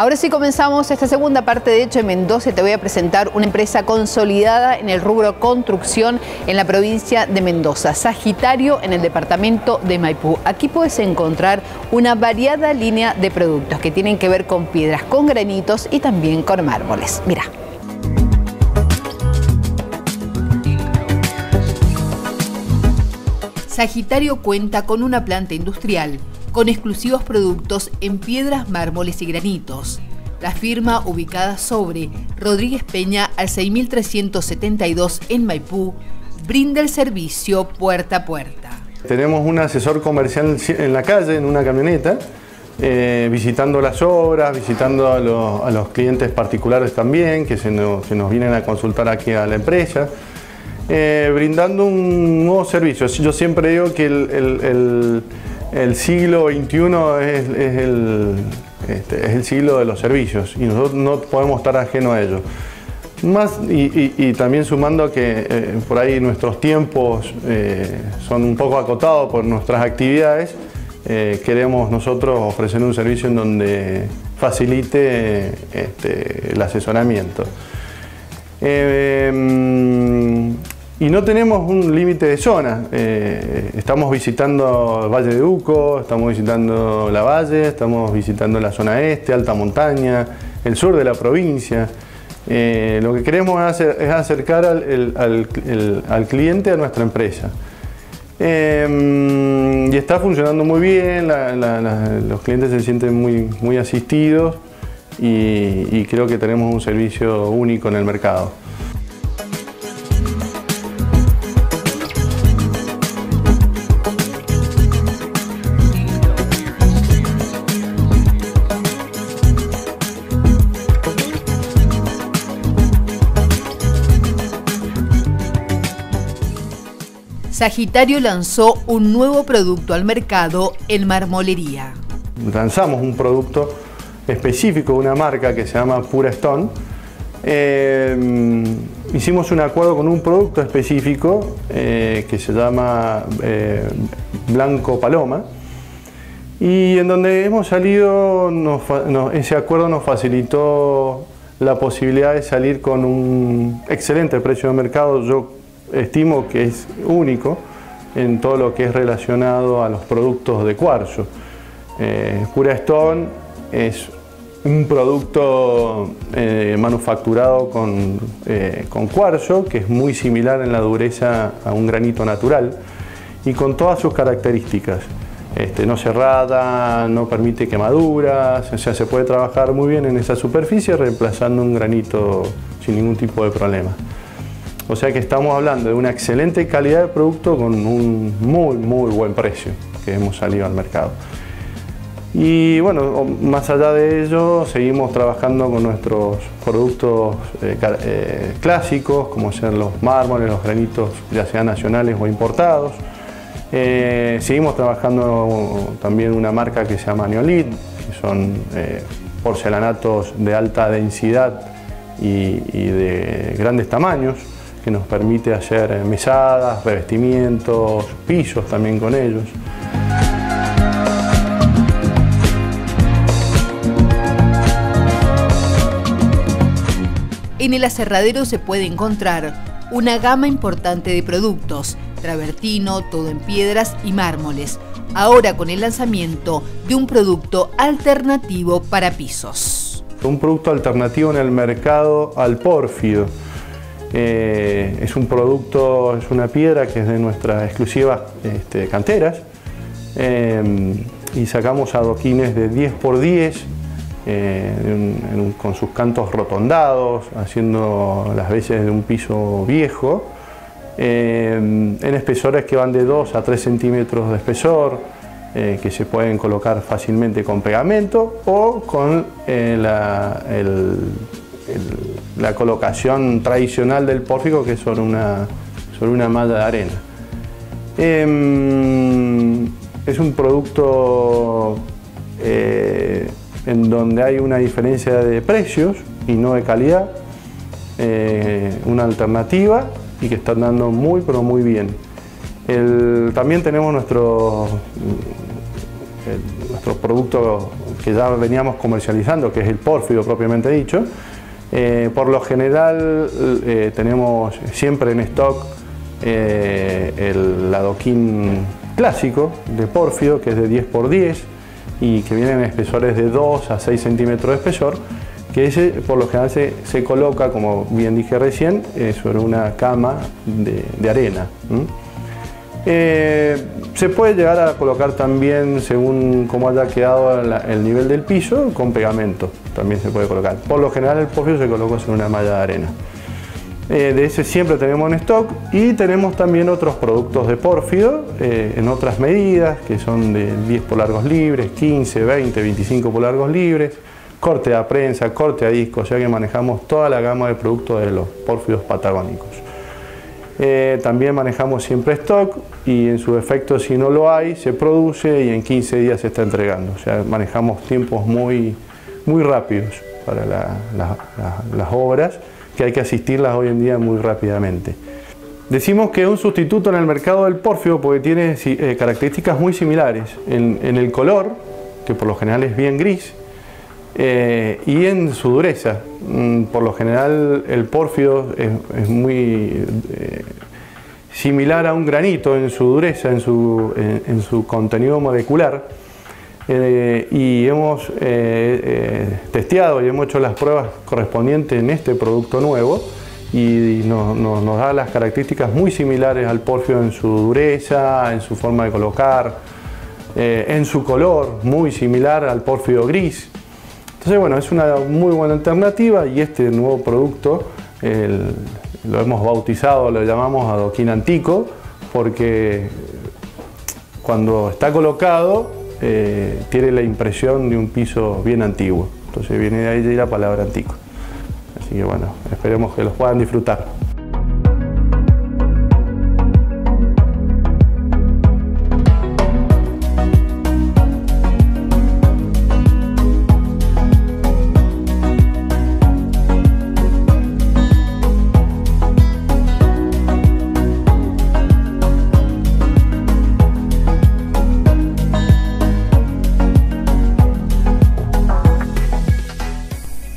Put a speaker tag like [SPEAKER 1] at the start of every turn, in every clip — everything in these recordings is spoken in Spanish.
[SPEAKER 1] Ahora sí comenzamos esta segunda parte. De hecho, en Mendoza te voy a presentar una empresa consolidada en el rubro construcción en la provincia de Mendoza, Sagitario en el departamento de Maipú. Aquí puedes encontrar una variada línea de productos que tienen que ver con piedras, con granitos y también con mármoles. Mira. Sagitario cuenta con una planta industrial con exclusivos productos en piedras, mármoles y granitos. La firma, ubicada sobre Rodríguez Peña al 6372 en Maipú, brinda el servicio puerta a puerta.
[SPEAKER 2] Tenemos un asesor comercial en la calle, en una camioneta, eh, visitando las obras, visitando a, los clientes particulares también, que se nos, vienen a consultar aquí a la empresa, eh, brindando un nuevo servicio. Yo siempre digo que el el siglo XXI es, este, es, el, siglo de los servicios y nosotros no podemos estar ajenos a ello. Más, y, también sumando que eh, por ahí nuestros tiempos eh, son un poco acotados por nuestras actividades, eh, queremos nosotros ofrecer un servicio en donde facilite este, el asesoramiento. Y no tenemos un límite de zona. Eh, estamos visitando el Valle de Uco, estamos visitando la Valle, estamos visitando la zona este, alta montaña, el sur de la provincia. Eh, lo que queremos es acercar al, cliente a nuestra empresa. Eh, y está funcionando muy bien, los clientes se sienten muy, muy asistidos y creo que tenemos un servicio único en el mercado.
[SPEAKER 1] Sagitario lanzó un nuevo producto al mercado en marmolería.
[SPEAKER 2] Lanzamos un producto específico, una marca que se llama Pura Stone. Eh, hicimos un acuerdo con un producto específico eh, que se llama eh, Blanco Paloma y en donde hemos salido, ese acuerdo nos facilitó la posibilidad de salir con un excelente precio de mercado. Yo estimo que es único en todo lo que es relacionado a los productos de cuarzo. Eh, Pura Stone es un producto eh, manufacturado con, eh, con, cuarzo que es muy similar en la dureza a un granito natural y con todas sus características. Este, no cerrada, no permite quemaduras, o sea, se puede trabajar muy bien en esa superficie reemplazando un granito sin ningún tipo de problema. O sea que estamos hablando de una excelente calidad de producto con un muy, muy buen precio que hemos salido al mercado. Y bueno, más allá de ello, seguimos trabajando con nuestros productos eh, eh, clásicos, como sean los mármoles, los granitos, ya sean nacionales o importados. Eh, seguimos trabajando también una marca que se llama Neolith, que son porcelanatos de alta densidad y de grandes tamaños que nos permite hacer mesadas, revestimientos, pisos también con ellos.
[SPEAKER 1] En el aserradero se puede encontrar una gama importante de productos, travertino, todo en piedras y mármoles, ahora con el lanzamiento de un producto alternativo para pisos.
[SPEAKER 2] Un producto alternativo en el mercado al pórfido eh, es un producto, es una piedra que es de nuestras exclusivas este, canteras. Eh, y sacamos adoquines de 10 por 10 eh, con sus cantos rotondados, haciendo las veces de un piso viejo, en espesores que van de 2 a 3 centímetros de espesor, que se pueden colocar fácilmente con pegamento o con el, la colocación tradicional del pórfico que es sobre una, sobre una malla de arena. Em, es un producto eh, en donde hay una diferencia de precios y no de calidad, eh, una alternativa y que está dando muy pero muy bien. también tenemos nuestro, nuestro producto que ya veníamos comercializando, que es el pórfido propiamente dicho. Por lo general tenemos siempre en stock el adoquín clásico de pórfido, que es de 10 x 10 y que viene en espesores de 2 a 6 centímetros de espesor, que ese por lo general se, coloca, como bien dije recién, eh, sobre una cama de, arena. Eh, se puede llegar a colocar también, según cómo haya quedado el nivel del piso, con pegamento. También se puede colocar. Por lo general el pórfido se coloca sobre una malla de arena. Eh, de ese siempre tenemos en stock y tenemos también otros productos de pórfido eh, en otras medidas que son de 10 por largos libres, 15, 20, 25 por largos libres, corte a prensa, corte a disco, o sea que manejamos toda la gama de productos de los pórfidos patagónicos. Eh, también manejamos siempre stock y en su efecto si no lo hay se produce y en 15 días se está entregando. O sea, manejamos tiempos muy, muy rápidos para las obras que hay que asistirlas hoy en día muy rápidamente. Decimos que es un sustituto en el mercado del pórfido porque tiene eh, características muy similares en, el color, que por lo general es bien gris, eh, y en su dureza. Mm, por lo general el pórfido es, muy similar a un granito en su dureza, en su, en su contenido molecular eh, y hemos eh, eh, testeado y hemos hecho las pruebas correspondientes en este producto nuevo y nos, da las características muy similares al porfio en su dureza, en su forma de colocar, en su color, muy similar al porfio gris. Entonces, bueno, es una muy buena alternativa y este nuevo producto lo hemos bautizado, lo llamamos adoquín antico, porque cuando está colocado eh, tiene la impresión de un piso bien antiguo. Entonces viene de ahí la palabra antiguo. Así que bueno, esperemos que los puedan disfrutar.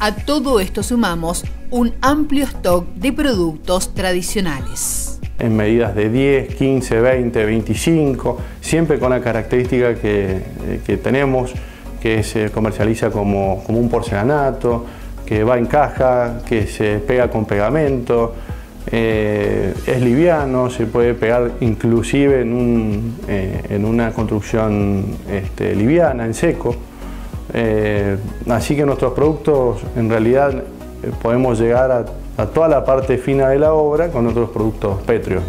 [SPEAKER 1] A todo esto sumamos un amplio stock de productos tradicionales.
[SPEAKER 2] En medidas de 10, 15, 20, 25, siempre con la característica que, eh, tenemos, que se comercializa como, un porcelanato, que va en caja, que se pega con pegamento, eh, es liviano, se puede pegar inclusive en, eh, una construcción este, liviana, en seco. Eh, así que nuestros productos en realidad eh, podemos llegar a, toda la parte fina de la obra con otros productos pétreos.